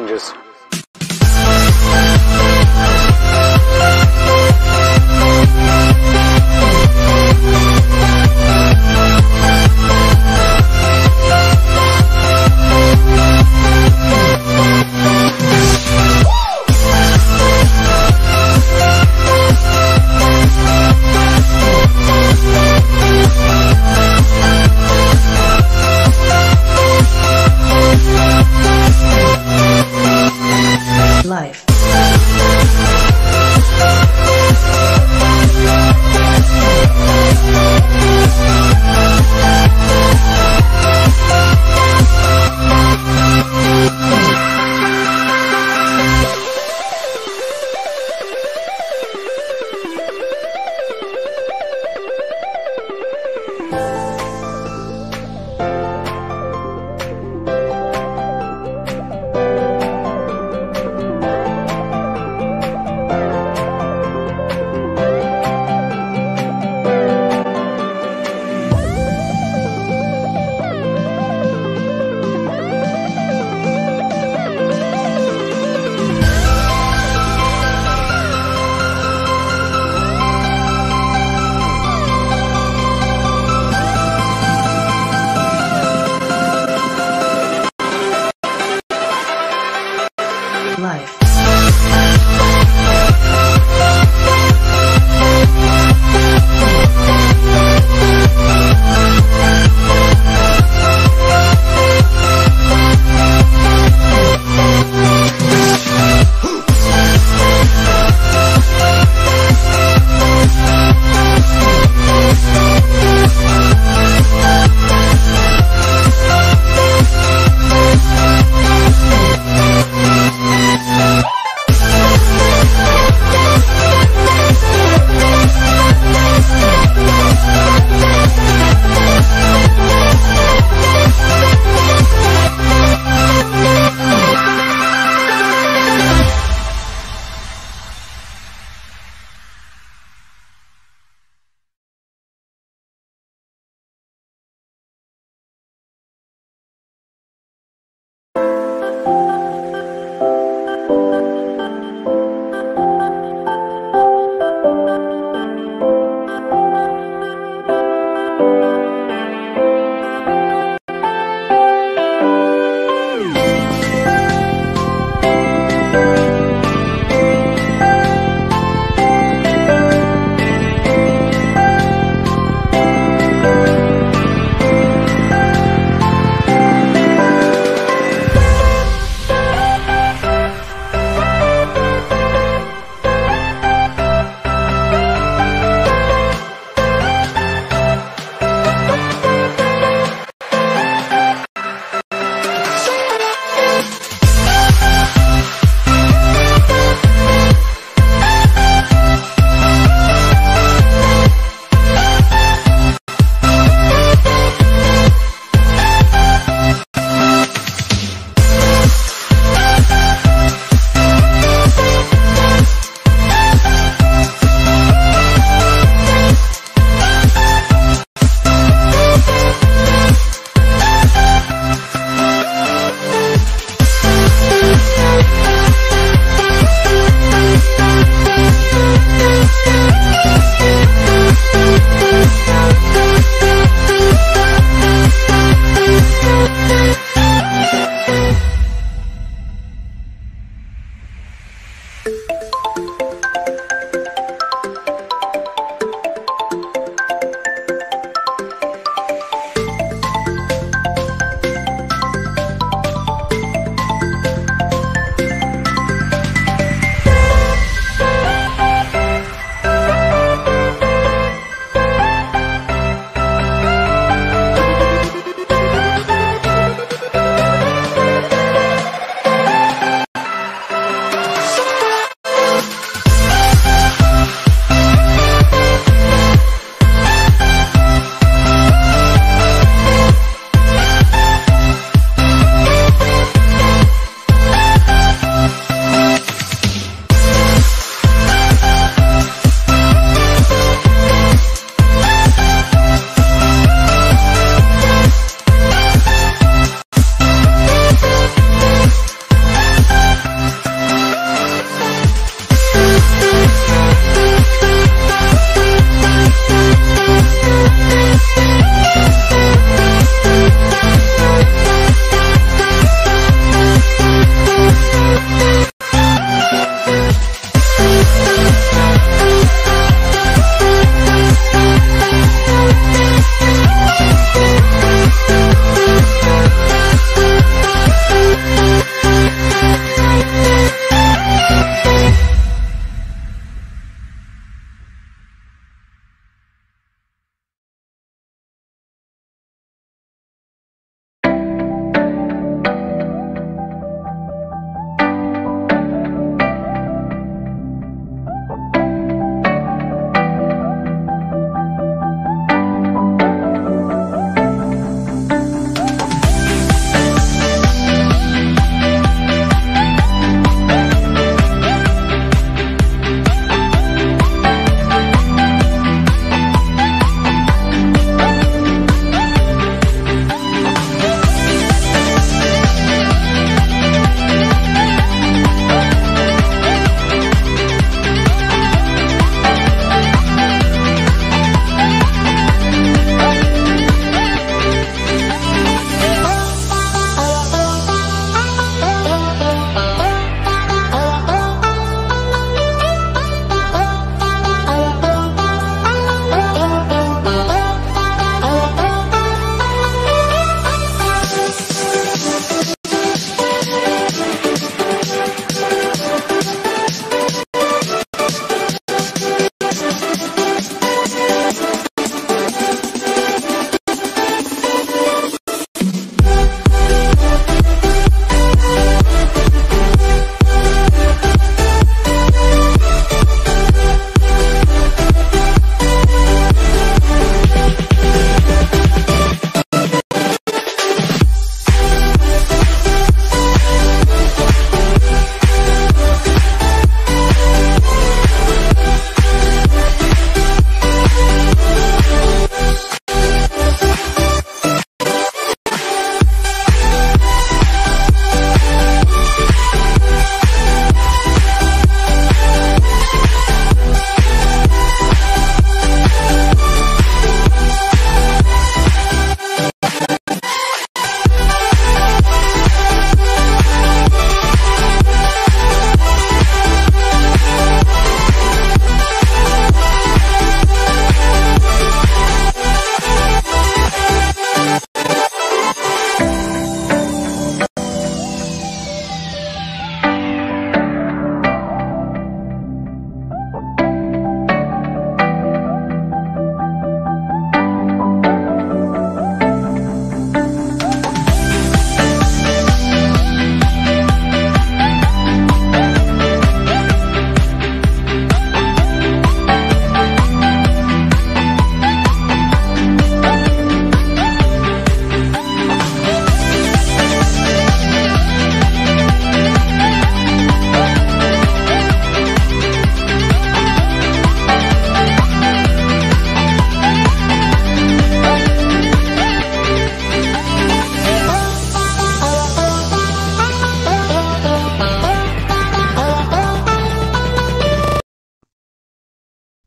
changes.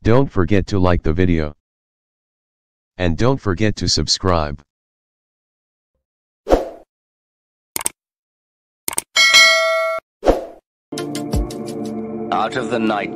Don't forget to like the video. And don't forget to subscribe. Out of the night